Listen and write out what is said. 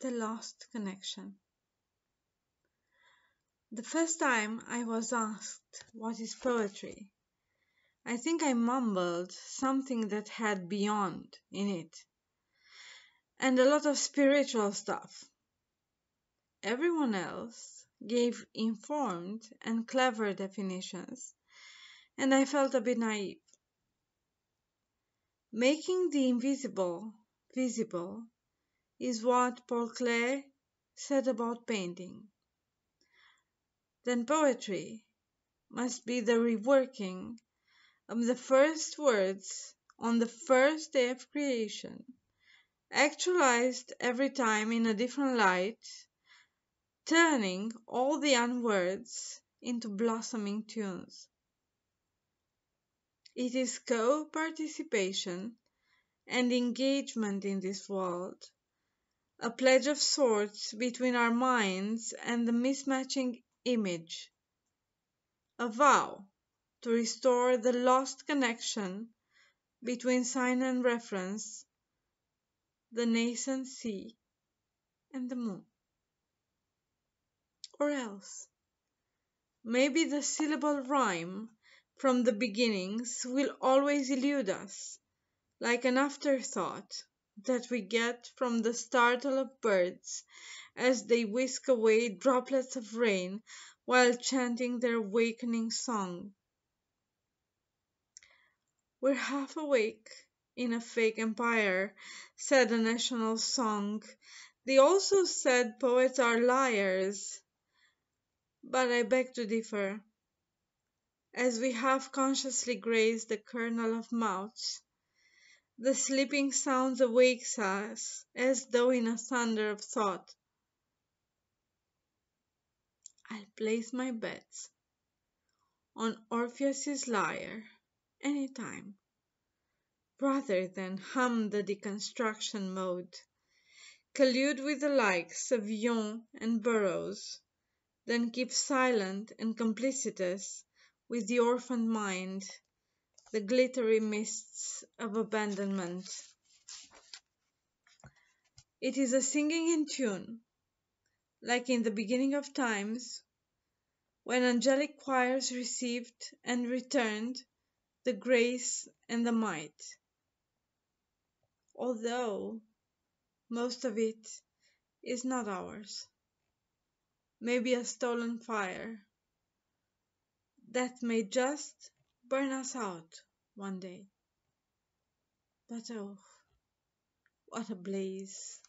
The Lost Connection The first time I was asked what is poetry, I think I mumbled something that had beyond in it, and a lot of spiritual stuff. Everyone else gave informed and clever definitions, and I felt a bit naive. Making the invisible visible is what Paul Klee said about painting. Then poetry must be the reworking of the first words on the first day of creation, actualized every time in a different light, turning all the unwords into blossoming tunes. It is co participation and engagement in this world, a pledge of sorts between our minds and the mismatching image, a vow to restore the lost connection between sign and reference, the nascent sea and the moon. Or else, maybe the syllable rhyme from the beginnings will always elude us, like an afterthought that we get from the startle of birds as they whisk away droplets of rain while chanting their awakening song. We're half awake in a fake empire, said a national song. They also said poets are liars. But I beg to differ. As we half consciously graze the kernel of mouths, the sleeping sounds awakes us as though in a thunder of thought. I'll place my bets on Orpheus's lyre any time, rather than hum the deconstruction mode, collude with the likes of Villon and Burroughs, then keep silent and complicitous with the orphaned mind, the glittery mists of abandonment. It is a singing in tune, like in the beginning of times, when angelic choirs received and returned the grace and the might. Although most of it is not ours, maybe a stolen fire that may just burn us out one day. But oh, what a blaze!